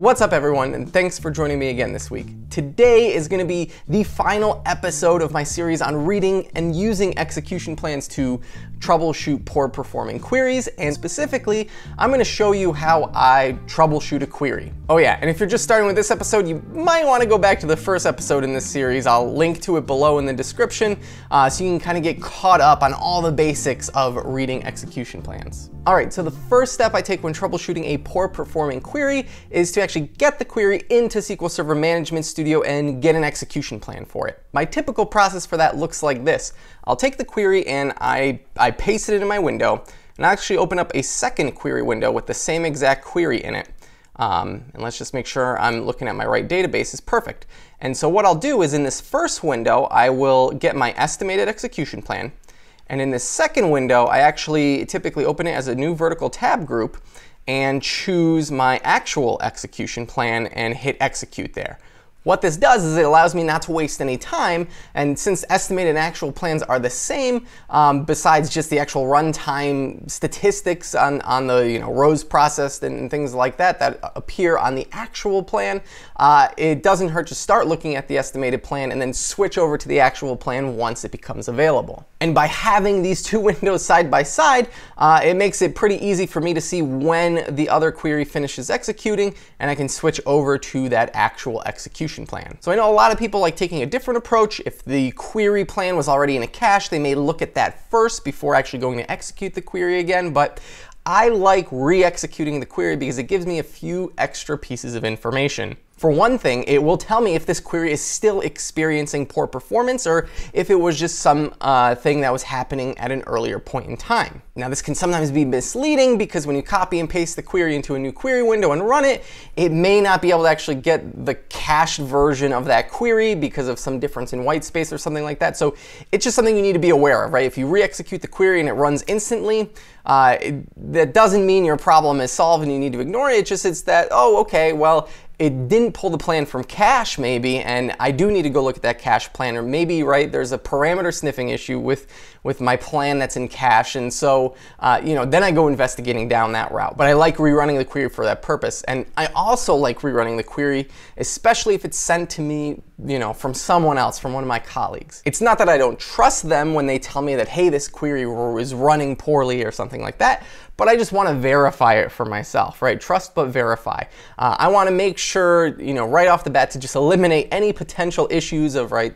What's up everyone and thanks for joining me again this week. Today is going to be the final episode of my series on reading and using execution plans to troubleshoot poor performing queries and specifically I'm going to show you how I troubleshoot a query. Oh yeah, and if you're just starting with this episode you might want to go back to the first episode in this series. I'll link to it below in the description uh, so you can kind of get caught up on all the basics of reading execution plans. Alright, so the first step I take when troubleshooting a poor performing query is to actually get the query into SQL Server Management Studio and get an execution plan for it. My typical process for that looks like this. I'll take the query and I, I paste it in my window and I actually open up a second query window with the same exact query in it. Um, and let's just make sure I'm looking at my right database is perfect. And so what I'll do is in this first window, I will get my estimated execution plan. And in this second window, I actually typically open it as a new vertical tab group and choose my actual execution plan and hit execute there. What this does is it allows me not to waste any time, and since estimated and actual plans are the same, um, besides just the actual runtime statistics on, on the you know rows processed and things like that that appear on the actual plan, uh, it doesn't hurt to start looking at the estimated plan and then switch over to the actual plan once it becomes available. And by having these two windows side by side, uh, it makes it pretty easy for me to see when the other query finishes executing, and I can switch over to that actual execution plan. So I know a lot of people like taking a different approach. If the query plan was already in a cache, they may look at that first before actually going to execute the query again. But I like re-executing the query because it gives me a few extra pieces of information. For one thing, it will tell me if this query is still experiencing poor performance or if it was just some uh, thing that was happening at an earlier point in time. Now, this can sometimes be misleading because when you copy and paste the query into a new query window and run it, it may not be able to actually get the cached version of that query because of some difference in white space or something like that. So it's just something you need to be aware of, right? If you re-execute the query and it runs instantly, uh, it, that doesn't mean your problem is solved and you need to ignore it. It's just it's that, oh, okay, well, it didn't pull the plan from cache maybe, and I do need to go look at that cache plan, or maybe, right, there's a parameter sniffing issue with, with my plan that's in cache, and so, uh, you know, then I go investigating down that route. But I like rerunning the query for that purpose, and I also like rerunning the query, especially if it's sent to me, you know, from someone else, from one of my colleagues. It's not that I don't trust them when they tell me that, hey, this query is running poorly or something like that, but I just want to verify it for myself, right? Trust but verify. Uh, I want to make sure, you know, right off the bat to just eliminate any potential issues of, right,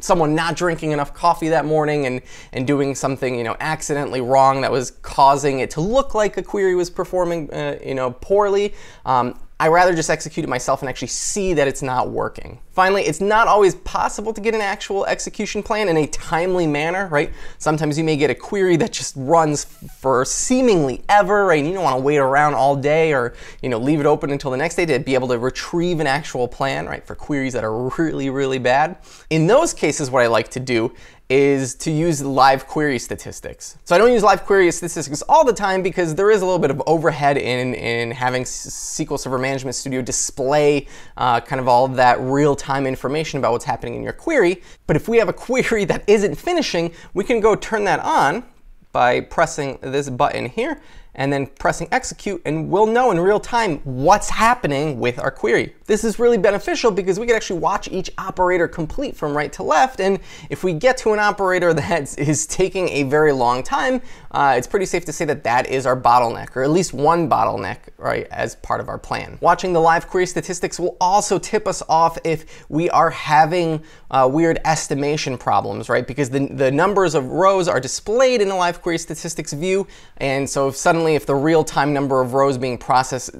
someone not drinking enough coffee that morning and, and doing something, you know, accidentally wrong that was causing it to look like a query was performing, uh, you know, poorly. Um, I rather just execute it myself and actually see that it's not working. Finally, it's not always possible to get an actual execution plan in a timely manner, right? Sometimes you may get a query that just runs for seemingly ever, right? And you don't want to wait around all day or, you know, leave it open until the next day to be able to retrieve an actual plan, right? For queries that are really, really bad. In those cases, what I like to do is to use live query statistics. So I don't use live query statistics all the time because there is a little bit of overhead in, in having SQL Server Management Studio display uh, kind of all of that real-time information about what's happening in your query. But if we have a query that isn't finishing, we can go turn that on by pressing this button here and then pressing execute, and we'll know in real time what's happening with our query. This is really beneficial because we can actually watch each operator complete from right to left, and if we get to an operator that is taking a very long time, uh, it's pretty safe to say that that is our bottleneck, or at least one bottleneck, right, as part of our plan. Watching the live query statistics will also tip us off if we are having uh, weird estimation problems, right, because the, the numbers of rows are displayed in the live query statistics view, and so if suddenly if the real-time number of rows being processed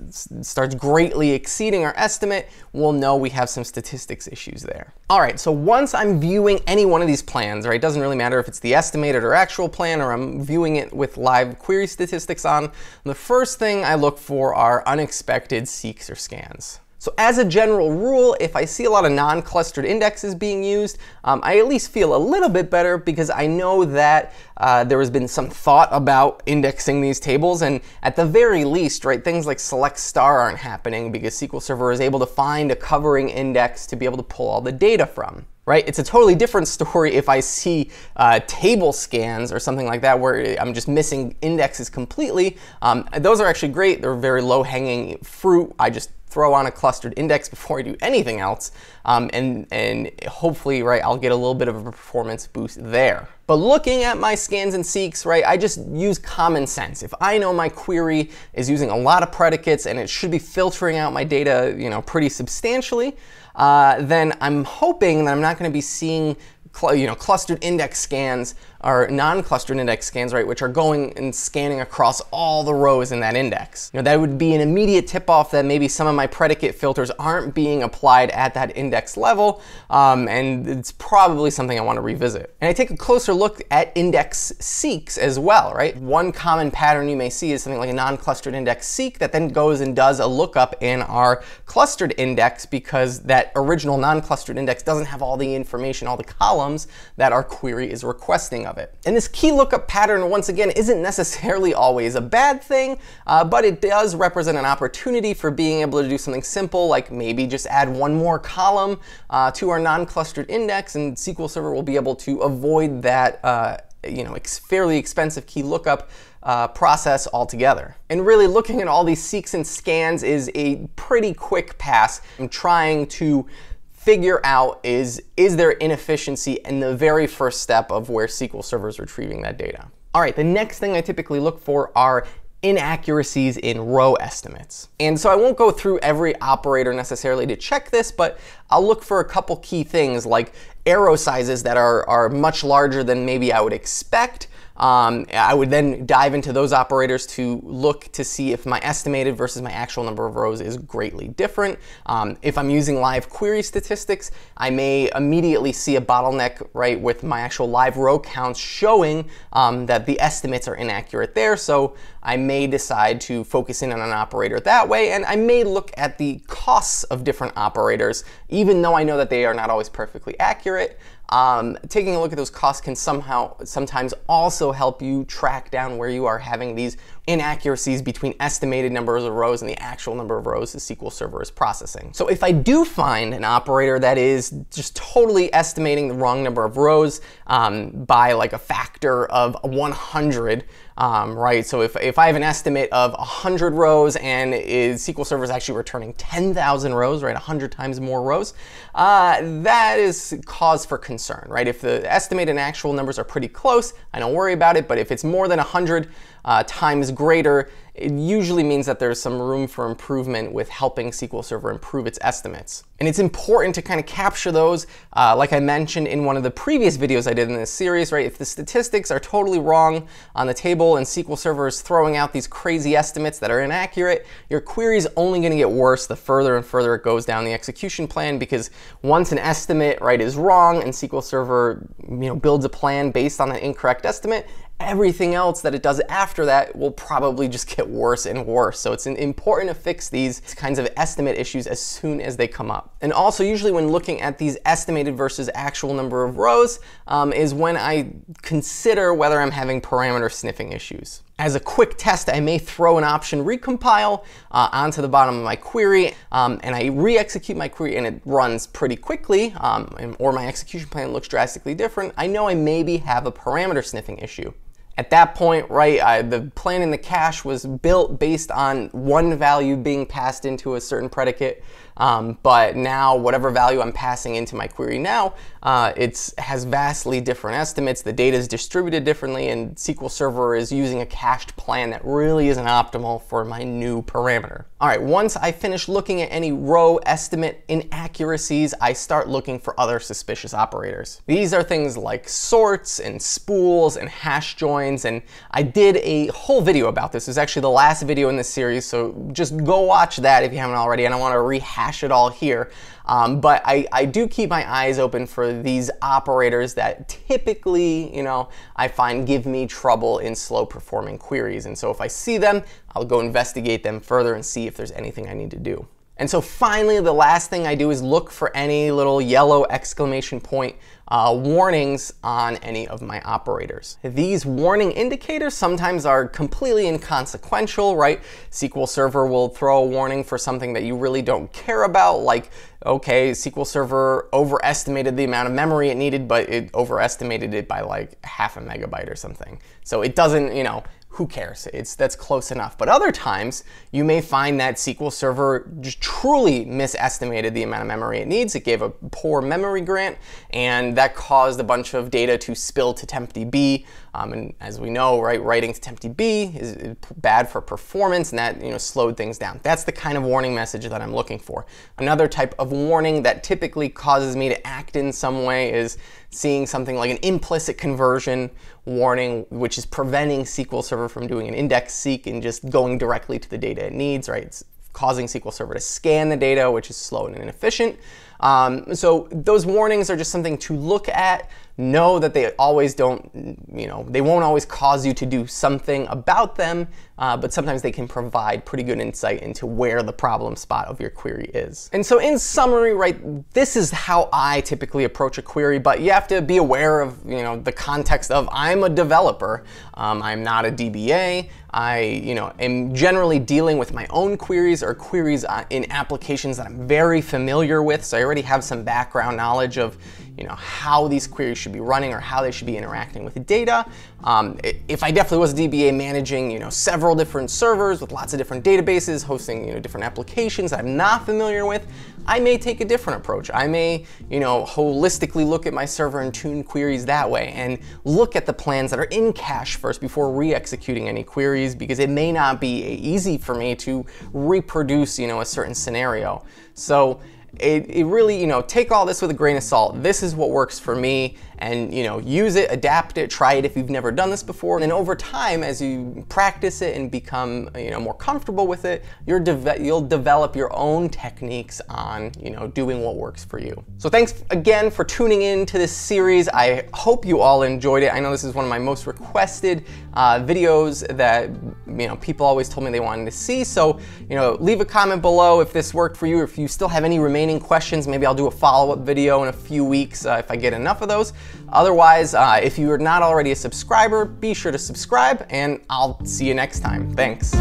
starts greatly exceeding our estimate, we'll know we have some statistics issues there. All right, so once I'm viewing any one of these plans, right, it doesn't really matter if it's the estimated or actual plan or I'm viewing it with live query statistics on, the first thing I look for are unexpected seeks or scans. So as a general rule, if I see a lot of non-clustered indexes being used, um, I at least feel a little bit better because I know that uh, there has been some thought about indexing these tables. And at the very least, right, things like select star aren't happening because SQL Server is able to find a covering index to be able to pull all the data from right? It's a totally different story if I see uh, table scans or something like that where I'm just missing indexes completely. Um, those are actually great. They're very low hanging fruit. I just throw on a clustered index before I do anything else, um, and, and hopefully, right, I'll get a little bit of a performance boost there. But looking at my scans and seeks, right, I just use common sense. If I know my query is using a lot of predicates and it should be filtering out my data, you know, pretty substantially, uh, then I'm hoping that I'm not going to be seeing you know, clustered index scans or non-clustered index scans, right, which are going and scanning across all the rows in that index. You know, that would be an immediate tip-off that maybe some of my predicate filters aren't being applied at that index level, um, and it's probably something I want to revisit. And I take a closer look at index seeks as well, right? One common pattern you may see is something like a non-clustered index seek that then goes and does a lookup in our clustered index because that original non-clustered index doesn't have all the information, all the columns that our query is requesting of it. And this key lookup pattern, once again, isn't necessarily always a bad thing, uh, but it does represent an opportunity for being able to do something simple, like maybe just add one more column uh, to our non-clustered index, and SQL Server will be able to avoid that uh, you know, ex fairly expensive key lookup uh, process altogether. And really looking at all these seeks and scans is a pretty quick pass. I'm trying to figure out is, is there inefficiency in the very first step of where SQL Server is retrieving that data. All right, the next thing I typically look for are inaccuracies in row estimates. And so I won't go through every operator necessarily to check this, but I'll look for a couple key things like arrow sizes that are, are much larger than maybe I would expect, um, I would then dive into those operators to look to see if my estimated versus my actual number of rows is greatly different. Um, if I'm using live query statistics, I may immediately see a bottleneck right with my actual live row counts showing um, that the estimates are inaccurate there. So I may decide to focus in on an operator that way, and I may look at the costs of different operators, even though I know that they are not always perfectly accurate. Um, taking a look at those costs can somehow sometimes also help you track down where you are having these inaccuracies between estimated numbers of rows and the actual number of rows the SQL Server is processing. So if I do find an operator that is just totally estimating the wrong number of rows um, by like a factor of 100, um, right? So if, if I have an estimate of 100 rows and is, SQL Server is actually returning 10,000 rows, right, 100 times more rows, uh, that is cause for concern, right? If the estimated and actual numbers are pretty close, I don't worry about it, but if it's more than 100 uh, times greater, it usually means that there's some room for improvement with helping SQL Server improve its estimates. And it's important to kind of capture those, uh, like I mentioned in one of the previous videos I did in this series, right? If the statistics are totally wrong on the table and SQL Server is throwing out these crazy estimates that are inaccurate, your query is only going to get worse the further and further it goes down the execution plan because once an estimate, right, is wrong and SQL Server, you know, builds a plan based on an incorrect estimate, everything else that it does after that will probably just get worse and worse. So it's important to fix these kinds of estimate issues as soon as they come up. And also usually when looking at these estimated versus actual number of rows um, is when I consider whether I'm having parameter sniffing issues. As a quick test, I may throw an option recompile uh, onto the bottom of my query, um, and I re-execute my query and it runs pretty quickly, um, or my execution plan looks drastically different. I know I maybe have a parameter sniffing issue. At that point, right, I, the plan in the cache was built based on one value being passed into a certain predicate. Um, but now, whatever value I'm passing into my query now, uh, it has vastly different estimates. The data is distributed differently, and SQL Server is using a cached plan that really isn't optimal for my new parameter. All right, once I finish looking at any row estimate inaccuracies, I start looking for other suspicious operators. These are things like sorts and spools and hash joins, and I did a whole video about this. It's actually the last video in this series, so just go watch that if you haven't already, and I want to rehash it all here. Um, but I, I do keep my eyes open for these operators that typically, you know, I find give me trouble in slow performing queries. And so if I see them, I'll go investigate them further and see if there's anything I need to do. And so finally, the last thing I do is look for any little yellow exclamation point uh, warnings on any of my operators. These warning indicators sometimes are completely inconsequential, right? SQL Server will throw a warning for something that you really don't care about, like, okay, SQL Server overestimated the amount of memory it needed, but it overestimated it by like half a megabyte or something. So it doesn't, you know, who cares? It's that's close enough. But other times, you may find that SQL Server truly misestimated the amount of memory it needs. It gave a poor memory grant, and that caused a bunch of data to spill to TempDB. Um, and as we know, right, writing to TempDB is bad for performance, and that you know slowed things down. That's the kind of warning message that I'm looking for. Another type of warning that typically causes me to act in some way is seeing something like an implicit conversion warning, which is preventing SQL Server from doing an index seek and just going directly to the data it needs, right? It's causing SQL Server to scan the data, which is slow and inefficient. Um, so those warnings are just something to look at know that they always don't, you know, they won't always cause you to do something about them, uh, but sometimes they can provide pretty good insight into where the problem spot of your query is. And so in summary, right, this is how I typically approach a query, but you have to be aware of, you know, the context of I'm a developer, um, I'm not a DBA, I, you know, am generally dealing with my own queries or queries uh, in applications that I'm very familiar with, so I already have some background knowledge of, you know, how these queries should be running or how they should be interacting with the data. Um, if I definitely was a DBA managing, you know, several different servers with lots of different databases, hosting, you know, different applications I'm not familiar with, I may take a different approach. I may, you know, holistically look at my server and tune queries that way and look at the plans that are in cache first before re-executing any queries because it may not be easy for me to reproduce, you know, a certain scenario. So it, it, really, you know, take all this with a grain of salt. This is what works for me and, you know, use it, adapt it, try it if you've never done this before. And then over time, as you practice it and become, you know, more comfortable with it, you're de you'll develop your own techniques on, you know, doing what works for you. So thanks again for tuning in to this series. I hope you all enjoyed it. I know this is one of my most requested uh, videos that, you know, people always told me they wanted to see. So, you know, leave a comment below if this worked for you, if you still have any remaining questions. Maybe I'll do a follow-up video in a few weeks uh, if I get enough of those. Otherwise, uh, if you are not already a subscriber, be sure to subscribe and I'll see you next time. Thanks.